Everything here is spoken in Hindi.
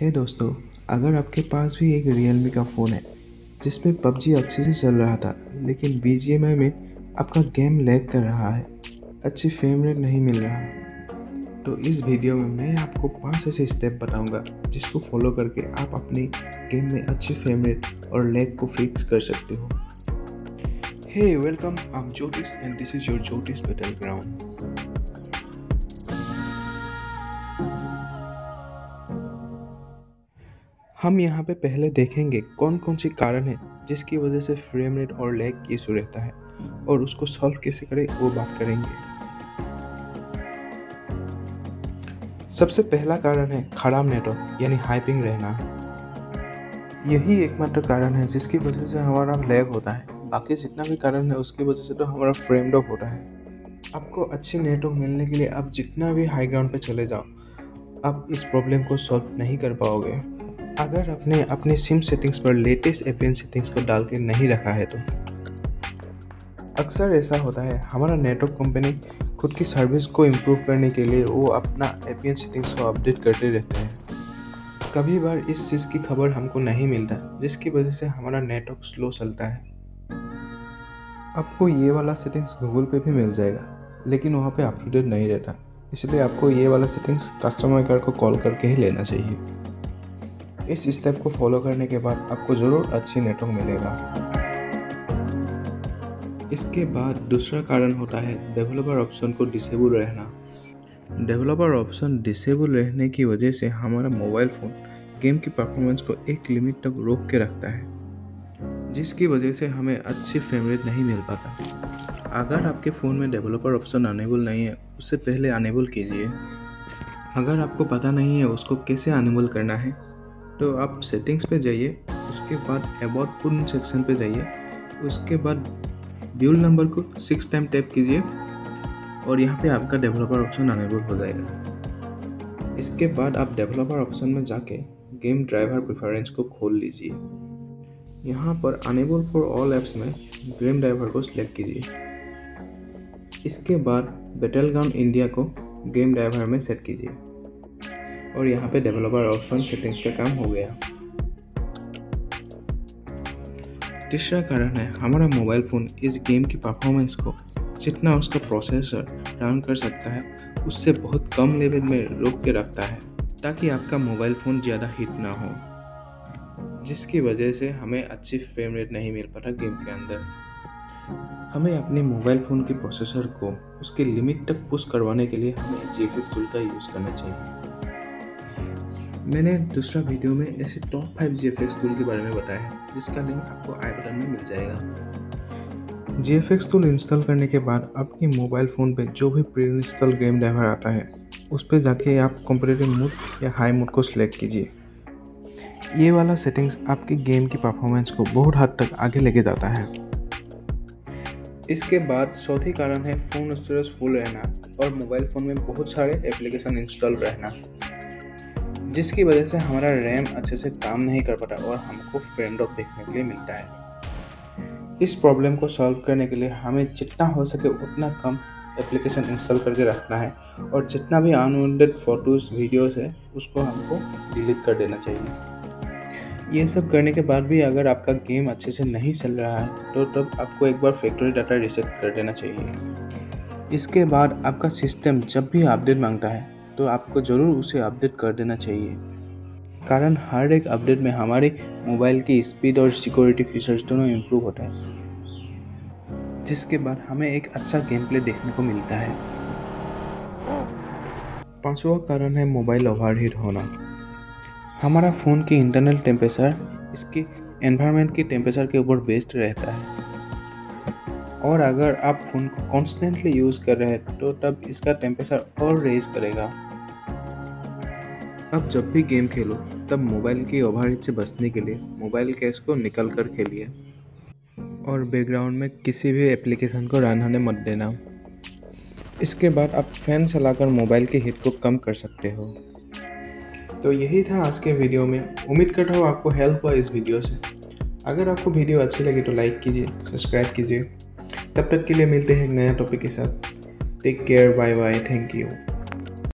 हे दोस्तों, अगर आपके पास भी एक रियलमी का फ़ोन है, जिसमें पबजी अच्छे से चल रहा था, लेकिन बी में आपका गेम लैग कर रहा है, अच्छी फ्रेम रेट नहीं मिल रहा तो इस वीडियो में मैं आपको पाँच ऐसे स्टेप बताऊँगा, जिसको फॉलो करके आप अपनी गेम में अच्छी फ्रेम रेट और लैग को फिक्स कर सकते हो। Hey welcome I am Jyotish and this is your Jyotish battleground हम यहाँ पे पहले देखेंगे कौन कौन सी कारण है जिसकी वजह से फ्रेम रेट और लैग इशू रहता है और उसको सॉल्व कैसे करें वो बात करेंगे। सबसे पहला कारण है खराब नेटवर्क यानी हाइपिंग रहना। यही एकमात्र कारण है जिसकी वजह से हमारा लैग होता है। बाकी जितना भी कारण है उसकी वजह से तो हमारा फ्रेम ड्रॉप होता है। आपको अच्छी नेटवर्क मिलने के लिए आप जितना भी हाई ग्राउंड पे चले जाओ, आप इस प्रॉब्लम को सॉल्व नहीं कर पाओगे। अगर आपने अपने सिम सेटिंग्स पर लेटेस्ट एपीएन सेटिंग्स को डाल के नहीं रखा है तो? अक्सर ऐसा होता है, हमारा नेटवर्क कंपनी खुद की सर्विस को इम्प्रूव करने के लिए वो अपना एपीएन सेटिंग्स को अपडेट करते रहते हैं। कभी बार इस चीज़ की खबर हमको नहीं मिलता, जिसकी वजह से हमारा नेटवर्क स्लो चलता है। आपको ये वाला सेटिंग्स गूगल पे भी मिल जाएगा, लेकिन वहाँ पे अपडेट नहीं रहता, इसलिए आपको ये वाला सेटिंग्स कस्टमर केयर को कॉल करके ही लेना चाहिए। इस स्टेप को फॉलो करने के बाद आपको ज़रूर अच्छी नेटवर्क मिलेगा। इसके बाद दूसरा कारण होता है डेवलपर ऑप्शन को डिसेबल रहना। डेवलपर ऑप्शन डिसेबल रहने की वजह से हमारा मोबाइल फ़ोन गेम की परफॉर्मेंस को एक लिमिट तक रोक के रखता है, जिसकी वजह से हमें अच्छी फ्रेम रेट नहीं मिल पाता। अगर आपके फ़ोन में डेवलपर ऑप्शन अनेबल नहीं है, उससे पहले अनेबल कीजिए। अगर आपको पता नहीं है उसको कैसे अनेबल करना है तो आप सेटिंग्स पे जाइए, उसके बाद अबाउट पूर्ण सेक्शन पे जाइए, उसके बाद ड्यूल नंबर को सिक्स टाइम टैप कीजिए, और यहाँ पे आपका डेवलपर ऑप्शन अनेबल हो जाएगा। इसके बाद आप डेवलपर ऑप्शन में जाके गेम ड्राइवर प्रेफरेंस को खोल लीजिए। यहाँ पर अनेबल फॉर ऑल एप्स में गेम ड्राइवर को सिलेक्ट कीजिए। इसके बाद बेटल ग्राउंड इंडिया को गेम ड्राइवर में सेट कीजिए। और यहाँ पे डेवलपर ऑप्शन सेटिंग्स का काम हो गया। तीसरा कारण है, हमारा मोबाइल फ़ोन इस गेम की परफॉर्मेंस को जितना उसका प्रोसेसर रन कर सकता है, उससे बहुत कम लेवल में रोक के रखता है, ताकि आपका मोबाइल फ़ोन ज़्यादा हिट ना हो। जिसकी वजह से हमें अच्छी फ्रेम रेट नहीं मिल पाता गेम के अंदर। हमें अपने मोबाइल फ़ोन के प्रोसेसर को उसके लिमिट तक पुश करवाने के लिए हमें जी टूल का यूज़ करना चाहिए। मैंने दूसरा वीडियो में ऐसे top five G F X tool के बारे में बताया है, जिसका लिंक आपको आई बटन में मिल जाएगा। G F X tool install करने के बाद आपके मोबाइल फ़ोन पे जो भी प्री इंस्टॉल गेम ड्राइवर आता है, उस पर जाके आप कंपेटिव मोड या हाई मोड को सिलेक्ट कीजिए। ये वाला सेटिंग्स आपके गेम की परफॉर्मेंस को बहुत हद तक आगे लेके जाता है। इसके बाद चौथी कारण है फ़ोन स्टोरेज फुल रहना और मोबाइल फ़ोन में बहुत सारे एप्लीकेशन इंस्टॉल रहना। जिसकी वजह से हमारा रैम अच्छे से काम नहीं कर पाता और हमको फ्रेंड ऑफ़ देखने के लिए मिलता है। इस प्रॉब्लम को सॉल्व करने के लिए हमें जितना हो सके उतना कम एप्लीकेशन इंस्टॉल करके रखना है और जितना भी अनवांटेड फ़ोटोज़ वीडियोस है, उसको हमको डिलीट कर देना चाहिए। ये सब करने के बाद भी अगर आपका गेम अच्छे से नहीं चल रहा है तो तब आपको एक बार फैक्ट्री डाटा रिसेट कर देना चाहिए। इसके बाद आपका सिस्टम जब भी अपडेट माँगता है तो आपको ज़रूर उसे अपडेट कर देना चाहिए। कारण हर एक अपडेट में हमारे मोबाइल की स्पीड और सिक्योरिटी फीचर्स दोनों इम्प्रूव होता है। जिसके बाद हमें एक अच्छा गेम प्ले देखने को मिलता है। पांचवा कारण है मोबाइल ओवरहीट होना। हमारा फ़ोन की इंटरनल टेम्परेचर इसके एनवायरनमेंट के टेम्परेचर के ऊपर बेस्ड रहता है। और अगर आप फ़ोन को कॉन्स्टेंटली यूज़ कर रहे हैं तो तब इसका टेम्परेचर और रेज करेगा। अब जब भी गेम खेलो, तब मोबाइल की ओवरहीट से बचने के लिए मोबाइल केस को निकल कर खेलिए। और बैकग्राउंड में किसी भी एप्लीकेशन को रन होने मत देना। इसके बाद आप फ़ैन चलाकर मोबाइल के हीट को कम कर सकते हो। तो यही था आज के वीडियो में। उम्मीद करता हूँ आपको हेल्प हुआ इस वीडियो से। अगर आपको वीडियो अच्छी लगी तो लाइक कीजिए सब्सक्राइब कीजिए। तब तक के लिए मिलते हैं नया टॉपिक के साथ। Take care bye bye thank you